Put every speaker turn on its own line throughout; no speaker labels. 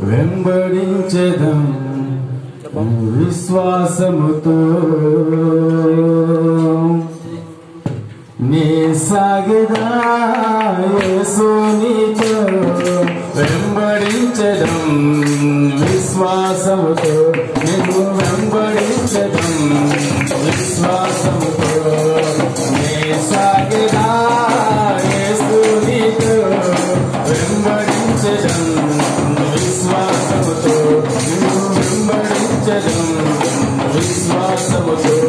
వెంబడించదం విశ్వాసముతో. నే సాగదా వెంబడించదం విశ్వాసముతో. నిన్ను వెంబడించదం విశ్వాసము Christmas, I'm a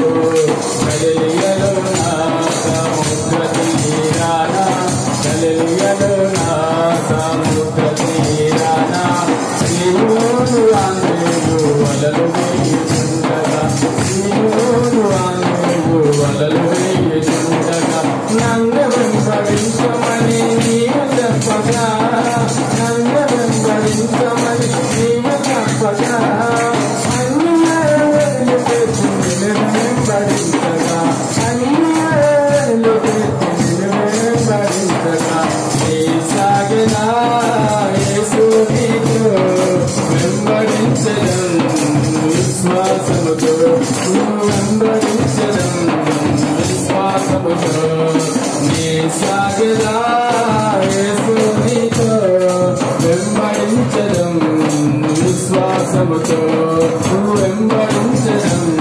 Who am I? Who am I?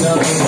Nothing.